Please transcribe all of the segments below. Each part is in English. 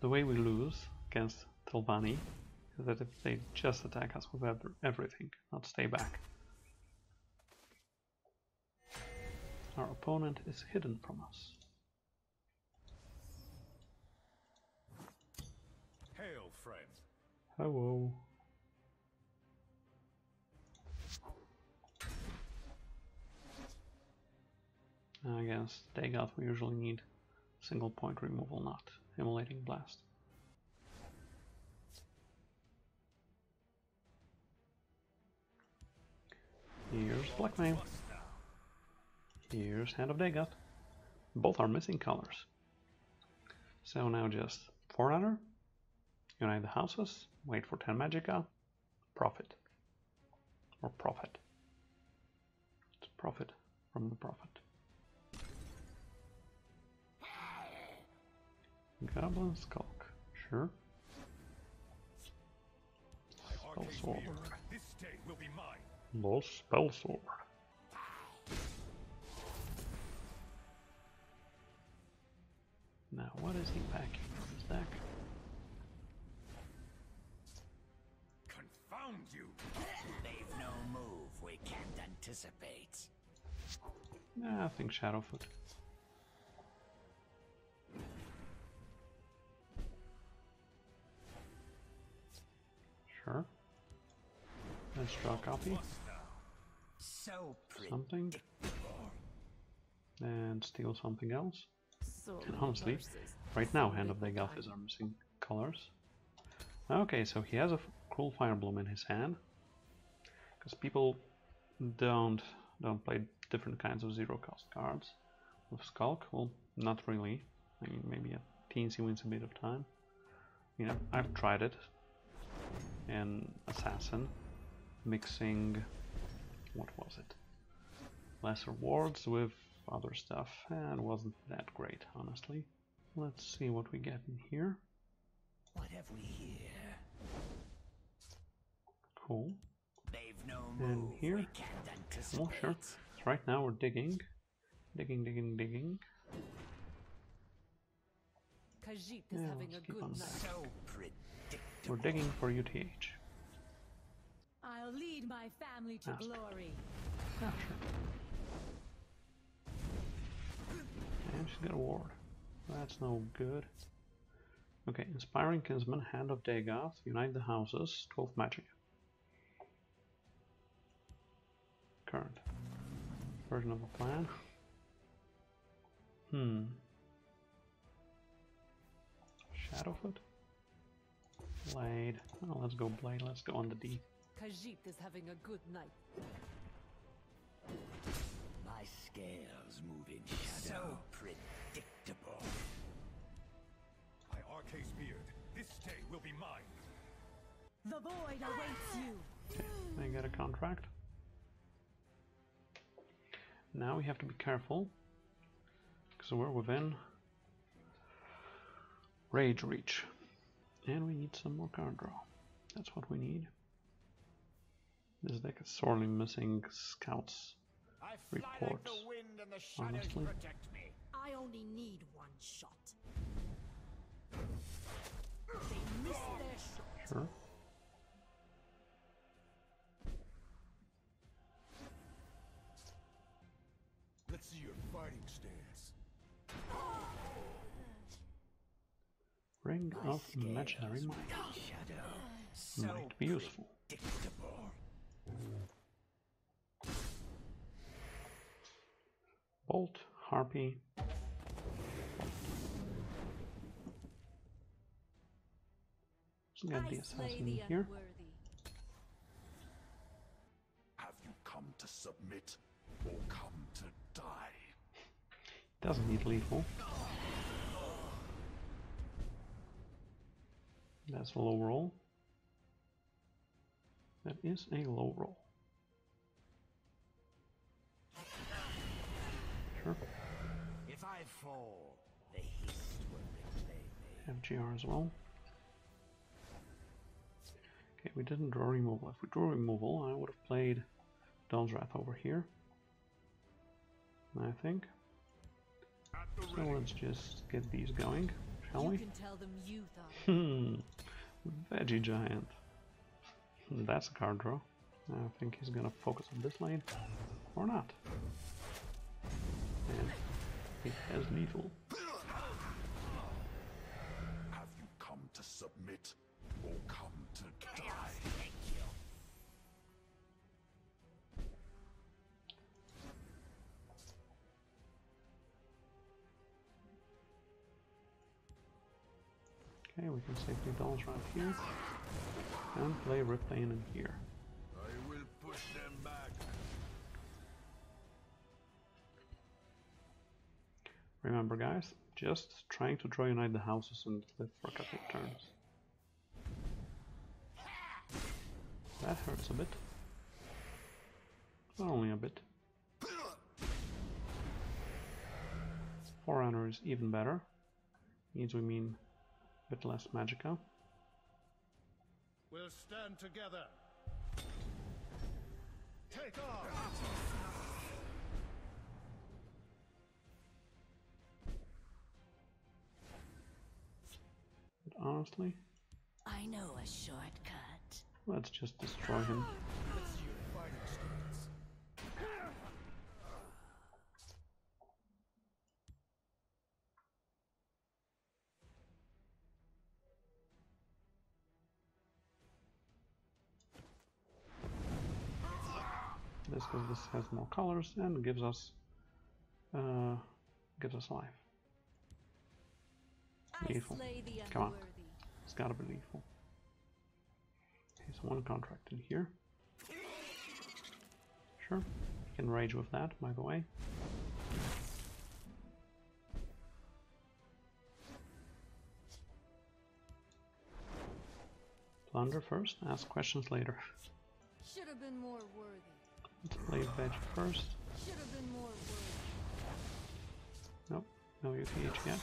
the way we lose against Telvanni is that if they just attack us with ev- everything, not stay back. Our opponent is hidden from us. Hail, friend. Hello. Against Dagoth we usually need single point removal, not immolating blast. Here's Blackmail. Here's Hand of Dagoth. Both are missing colors. So now just Forerunner, unite the houses, wait for 10 Magica, profit. Or profit. It's profit from the profit. Goblin Skulk, sure. My arcane sword. spear. This day will be mine. Lost Spell Sword. Now, what is he packing in his deck? Confound you! They've no move we can't anticipate. Nah, I think Shadowfoot. Sure. Let's draw a copy. So. Something. And steal something else. So And honestly, right now, Hand of the Dagoth is our missing colors. Okay, so he has a f- Cruel Firebloom in his hand. Because people don't don't play different kinds of zero cost cards. With Skulk, well, not really. I mean, maybe a teensy wins a bit of time. You know, I've tried it. In Assassin, mixing. What was it? Lesser wards with other stuff, and wasn't that great, honestly. Let's see what we get in here. What have we here? Cool. They've no And here? Well, oh, sure. So right now we're digging. Digging, digging, digging. Khajiit is Yeah, having a good night. So predictable. We're digging for UTH. I'll lead my family to Ask. glory. Yeah, sure. And she's got a ward. That's no good. Okay, Inspiring Kinsman, Hand of Dagoth, Unite the Houses, 12 Magic. Current version of the plan. Hmm. Shadowfoot? Blade. Oh, let's go Blade, let's go on the D. Khajiit is having a good night. My scales move in shadow. So predictable. My Arkay's beard. This day will be mine. The void awaits ah! you. I get a contract. Now we have to be careful because we're within rage reach, and we need some more card draw. That's what we need. This deck is sorely missing scouts. I fly like the wind and the shadows honestly. protect me. I only need one shot. They miss their shot. Sure. Ring of Imaginary Scales Mind move in shadow. So might be useful. Bolt, Harpy. Let's get I the assassin the here. Have you come to submit or come to die? Doesn't need lethal. That's a low roll. That is a low roll. Sure. If I fall, the hist will me. FGR as well. Okay, we didn't draw removal. If we drew removal, I would have played Dawn's Wrath over here. I think. So let's just get these going. Shall You we? can tell them you thought. Hmm. Veggie Giant. That's a card draw. I think he's gonna focus on this lane. Or not. And he has lethal. Have you come to submit or come to die? Okay, we can safely dodge right here. And play Riplane in here. I will push them back. Remember guys, just trying to draw unite the houses and live for a couple of turns. That hurts a bit. But only a bit. Forerunner is even better. Means we mean bit less magica. We'll stand together. Take off! But honestly, I know a shortcut. let's just destroy him. This because this has more colors and gives us uh, gives us life. Lethal. Come on. It's gotta be lethal. Okay, so one contract in here. Sure, you can rage with that, by the way. Plunder first, ask questions later. Should have been more worthy. Let's play veg first. Should have been more worthy. Nope, no UTH yet.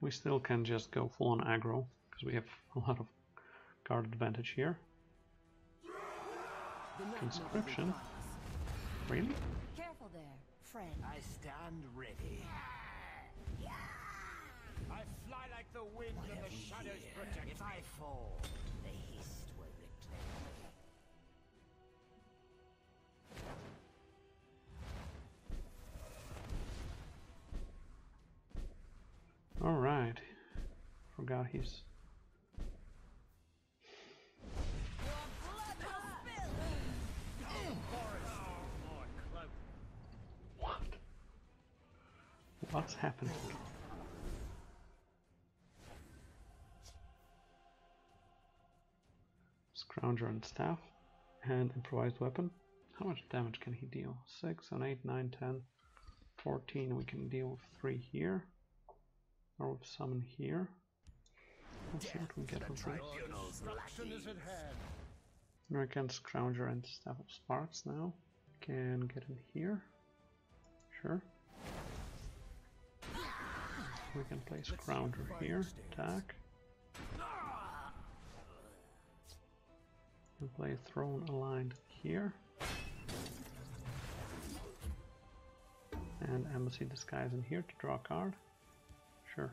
We still can just go full on aggro, because we have a lot of card advantage here. Conscription? Really? Careful there, friend. I stand ready. I fly like the wind and the shadows protect If I fall, the hist will reclaim Forgot he's... What? What's happening? Scrounger and staff and improvised weapon. How much damage can he deal? 6 and 8, 9, 10, 14. We can deal with 3 here. Or with some in here. We. American Scrounger and Staff of Sparks now. Can get in here. Sure. We can place Scrounger here. Attack. And play Throne Aligned here. And Embassy Disguise in here to draw a card. Sure.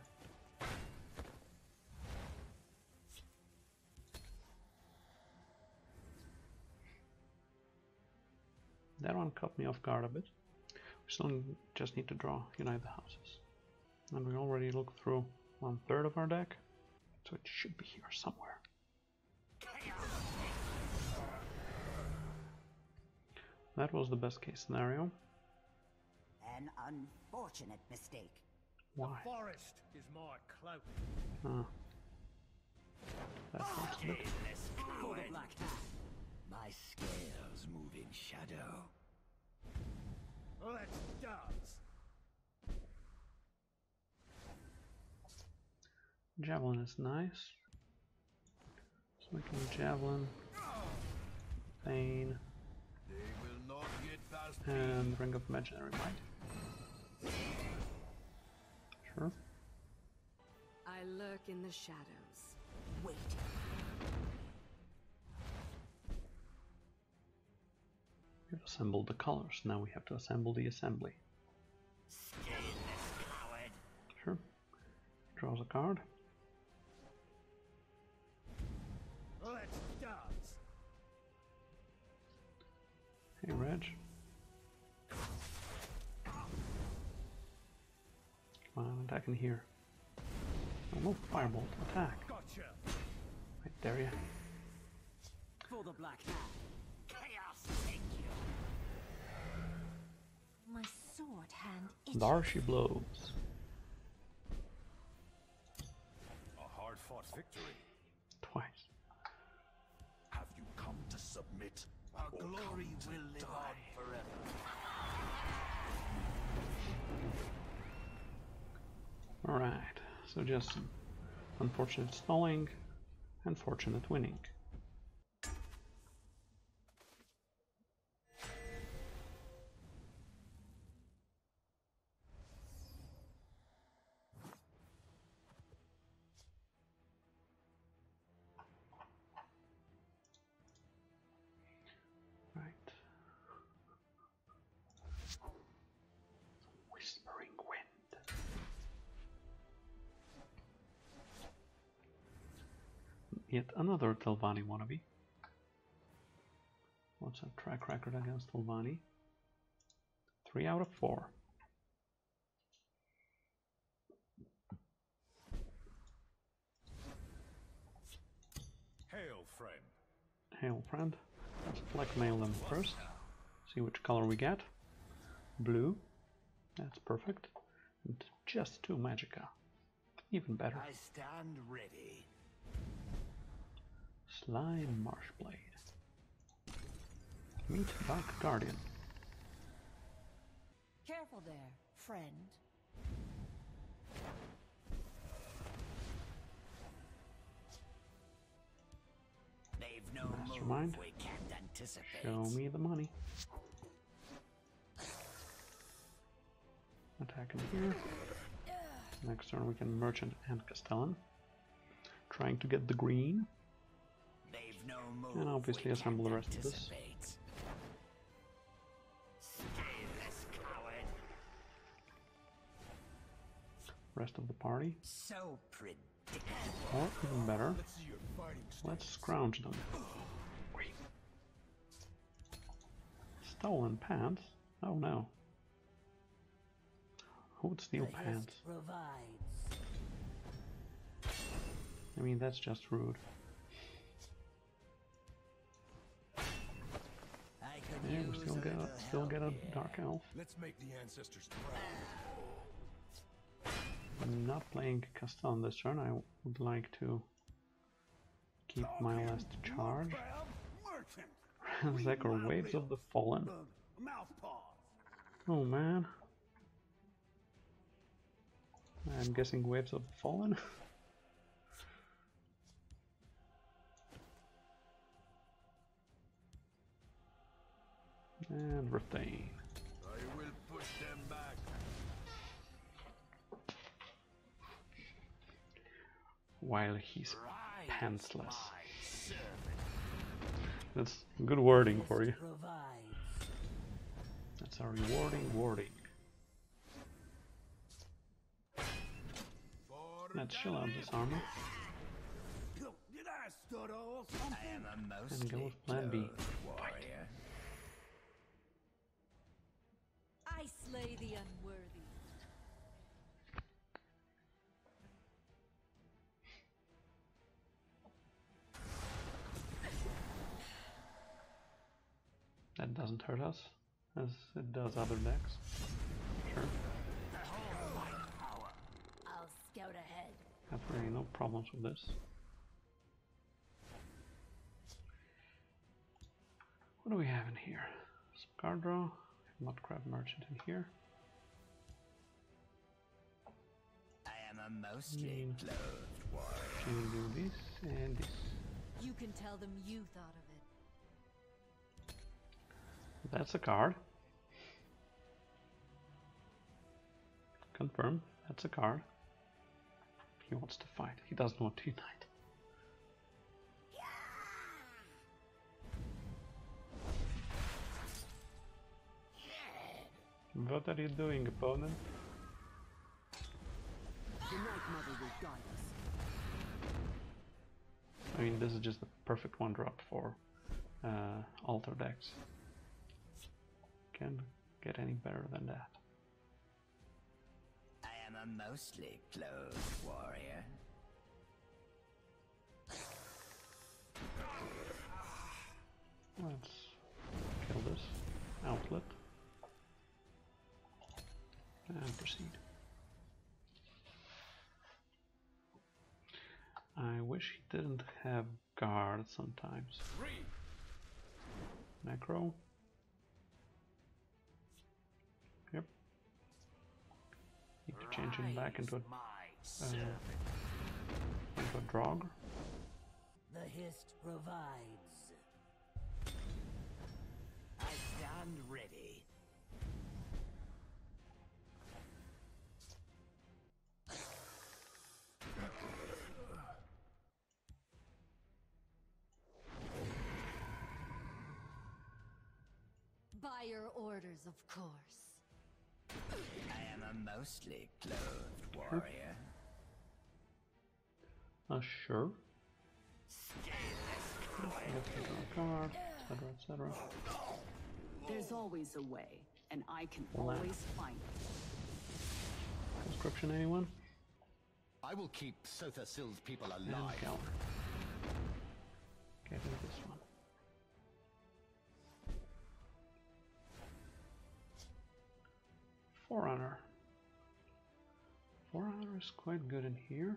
One caught me off guard a bit. We still just need to draw Unite the Houses. And we already looked through one third of our deck, so it should be here somewhere. That was the best case scenario. An unfortunate mistake. Why? The Forest is my clout. Ah. That hurts a bit. For the black hat. My scales move in shadow. Let's dance. Javelin is nice. So we can Javelin, Bane, They will not get past and Ring of Imaginary Might. Sure. I lurk in the shadows. Wait. We've assembled the colors, now we have to assemble the assembly. Sure. Draws a card. Let's dance. Hey, Reg. Come on, attack in here. Oh, no, firebolt, attack. Gotcha. I dare ya. For the black hand. Sword hand itches. Darcy blows. A hard-fought victory. Twice. Have you come to submit? Our or glory will live die? on forever. Alright, so just unfortunate stalling, unfortunate winning. Yet another Telvanni wannabe. What's our track record against Telvanni? Three out of four. Hail, friend. Hail, friend. Let's blackmail them first. See which color we get. Blue. That's perfect. And just two Magica. Even better. I stand ready. Slime Marshblade. Meet Dark Guardian. Careful there, friend. They've no Mastermind. move we can't anticipate. Show me the money. Attack in here. Next turn we can Merchant and Castellan. Trying to get the green. They've no move And obviously assemble the can't rest of this. anticipate. Scatheless coward. Rest of the party. So predictable. Or even better, Let's see your fighting style. let's scrounge them. Stolen pants? Oh no. Who would steal pants? I mean, that's just rude. Yeah, we still a get still get a. Dark Elf. Let's make the ancestors proud. I'm not playing Castellan this turn. I would like to keep my last charge. Merchant. Ransack or Waves of the Fallen. Oh man. I'm guessing Waves of the Fallen. and Retain. I will push them back. While he's pantsless. That's good wording for you. That's a rewarding wording. Let's chill out this armor and go with plan B. slay the unworthy. That doesn't hurt us, as it does other decks. Sure, I'll scout ahead. I have really no problems with this. What do we have in here? Some card draw. Mudcrab Merchant in here. I am a mostly Mm. clothed warrior. Can do this and this. You can tell them you thought of it. That's a card. Confirm. That's a card. He wants to fight. He doesn't want to unite. What are you doing, opponent? Mother will guide us. I mean, this is just the perfect one drop for uh, altar decks. Can't get any better than that. I am a mostly clothed warrior. Let's kill this outlet and proceed. I wish he didn't have guard sometimes. Necro. Yep. Need to change him back into a, uh, into a drog. The hist provides. I stand ready. Orders, of course. I am a mostly clothed warrior. Uh, sure. Scaleless Let's get a etc., etc. There's always a way, and I can Well, that- always find it. Conscription, anyone? I will keep Sotha Sill's people And alive. Gal. Is quite good in here.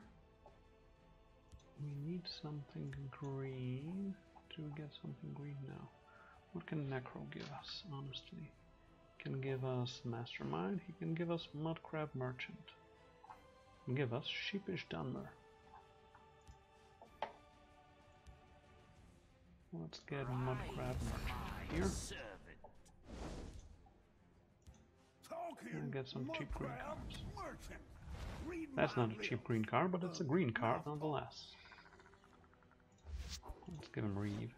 We need something green to get something green now. What can Necro give us, honestly? Can give us Mastermind, he can give us Mudcrab Merchant. Give us Sheepish Dunmer. Let's get Mudcrab Merchant here. And get some cheap green cards. Merchant. Read That's not a cheap green card, but it's a green card nonetheless. Let's give him Reeve.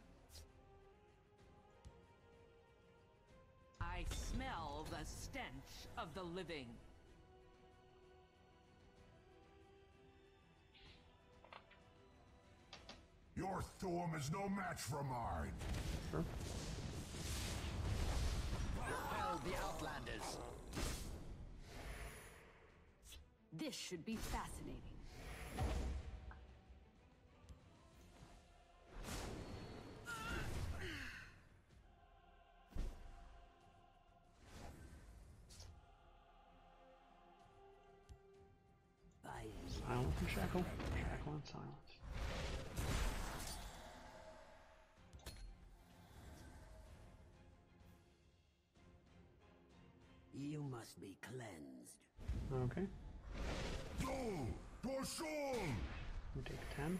I smell the stench of the living. Your Thu'um is no match for mine. Sure. Repel the Outlanders. This should be fascinating. Silence and Shackle. Shackle and Silence. you must be cleansed. Okay. Go! Boshul! We take 10.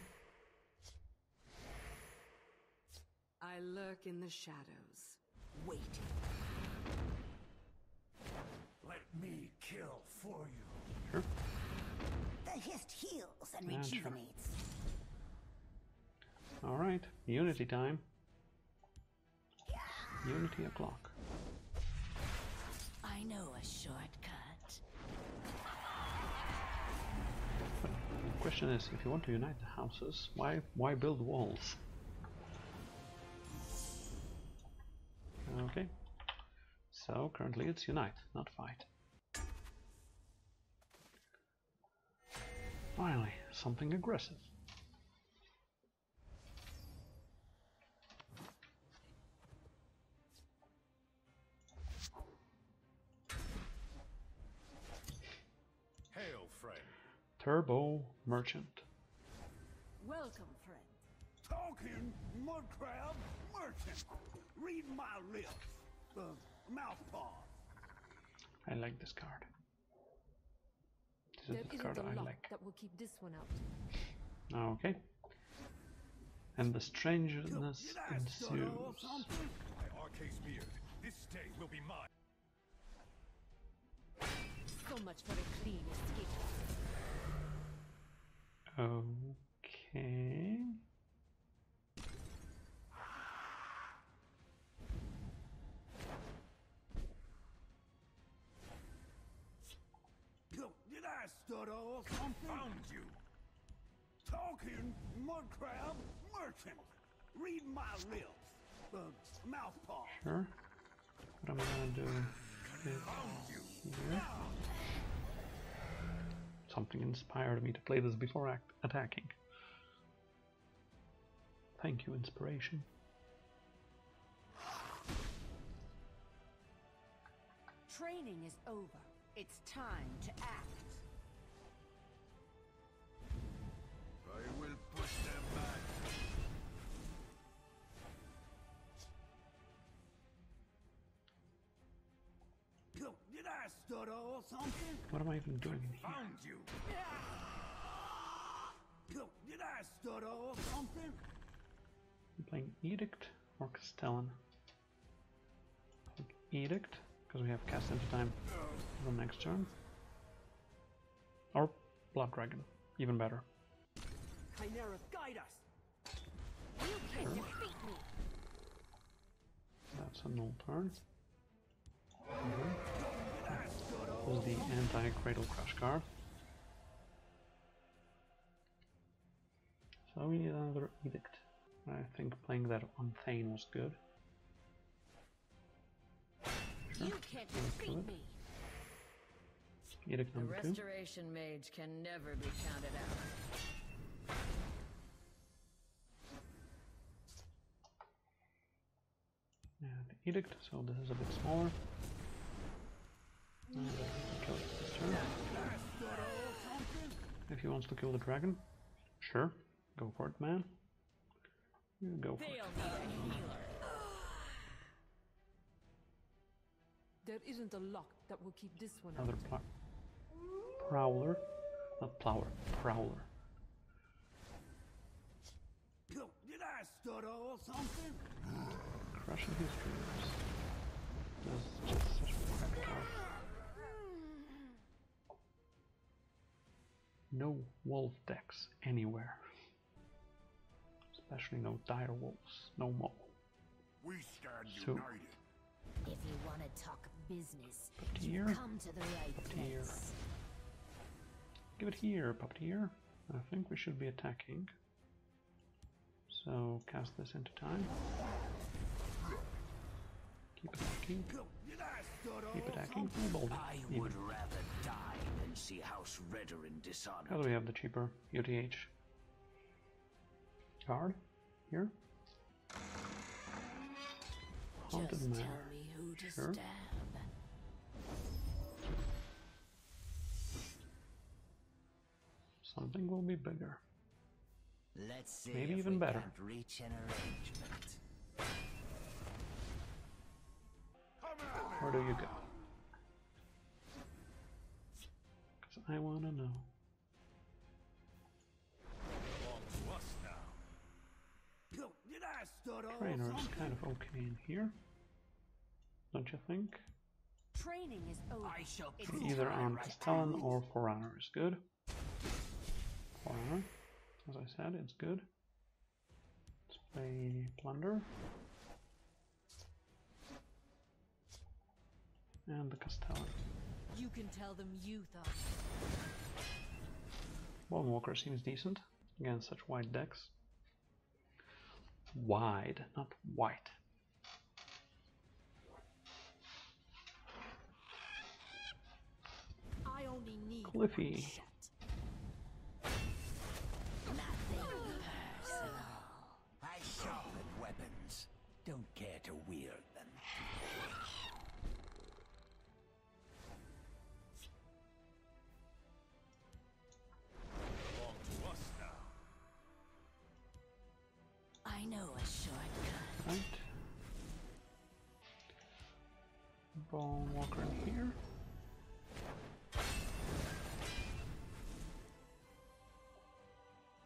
I lurk in the shadows, waiting. Let me kill for you. Sure. The hist heals and Yeah, sure. Alright. Unity time. Unity o'clock. I know a shortcut. The question is, if you want to unite the houses, why why build walls? Okay. So currently it's unite, not fight. Finally, something aggressive. Turbo Merchant. Welcome, friend. Talking Mudcrab Merchant. Read my lips. The mouthpaw. I like this card. This There is the isn't card a I lock like. that will keep this one out. Ah, okay. And the strangeness ensues. stutter or? By Arkay's Beard, this day will be mine. So much for a clean escape. Okay. Did I stutter stutter or something? Found you. Talking mud crab merchant. Read my lips. The mouth part. Sure. What I'm gonna do is here. Something inspired me to play this before act attacking. Thank you, inspiration. Training is over. It's time to act. I will Did stutter or something? What am I even doing in here? Found you. Did I stutter or something? I'm playing Edict or Castellan. Edict, because we have cast into time for the next turn. Or Blood Dragon, even better. Chimera, guide us. You can't defeat me! That's a null turn. This is the anti-Cradle Crush card. So we need another Edict. I think playing that on Thane was good. You can't defeat me! Edict The number two. restoration mage can never be counted out. And Edict, so this is a bit smaller. And, uh, kill it this turn. If he wants to kill the dragon, sure, go for it, man. You go for it. They'll need a healer. There isn't a lock that will keep this one Another pl prowler, not plower, prowler. Did I stutter or something? Crushing his dreams. That's just such a crap No wolf decks anywhere. Especially no dire wolves. No more. We stand So- united. If you want to talk business, Puppeteer. you come to the right Puppeteer. place. Give it here, puppeteer. I think we should be attacking. So cast this into time. Keep attacking. Did I Keep attacking. I would rather die than see House Redoran dishonored. How do we have the cheaper UTH? Card? Here? Oh, Haunted Just Manor. tell me who to Sure. stab. Something will be bigger. Let's see Maybe if even we better. can't reach an arrangement. Where do you go? Or Trainer is something? kind of okay in here. Don't you think? Training is over. I shall Either my on right Castellan to or Forerunner is good. Forerunner, as I said, it's good. Let's play Plunder. And the Castellan. You can tell them you thought. Bone Walker seems decent against such wide decks. Wide, not white. I only need Cliffy. Bone Walker in here.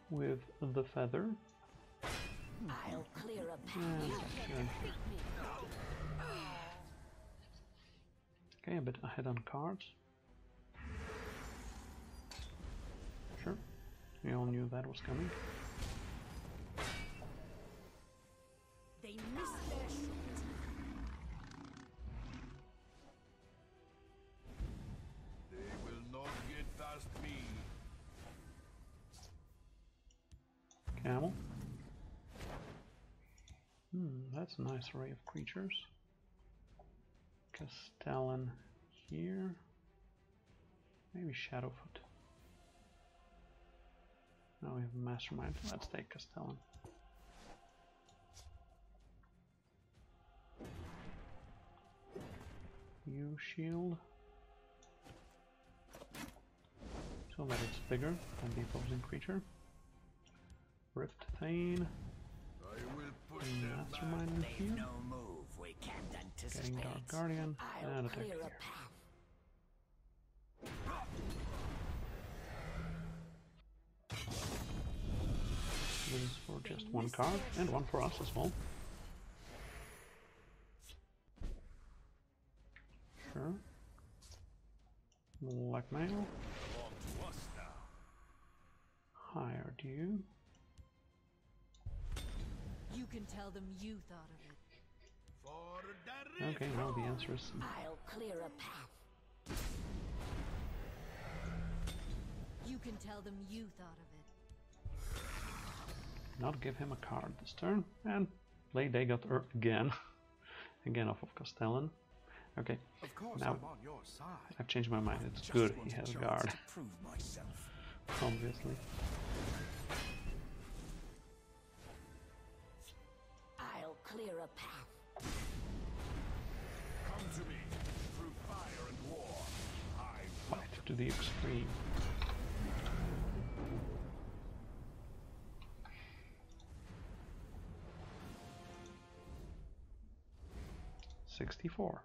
With the feather. I'll clear a path. And You sure. can't defeat me. Okay, a bit ahead on cards. Sure. We all knew that was coming. A nice array of creatures. Castellan here. Maybe Shadowfoot. Now we have Mastermind. Let's take Castellan. You shield. So that it's bigger than the opposing creature. Rift Thane. Mastermind in They've here. no move we can't anticipate. Dark Guardian I'll and attack clear a path. This is for just one card and one for us as well. Sure. Blackmail. belong to us now. Hire you. You can tell them you thought of it. For Okay, now the answer is I'll clear a path. You can tell them you thought of it. not give him a card this turn. And play Dagoth Ur again. again off of Castellan. Okay, Of course, Now- I'm on your side. I've changed my mind. It's good he has chance guard, to prove myself. obviously. Clear a path. Come to me through fire and war. I Fight to the extreme. Sixty-four.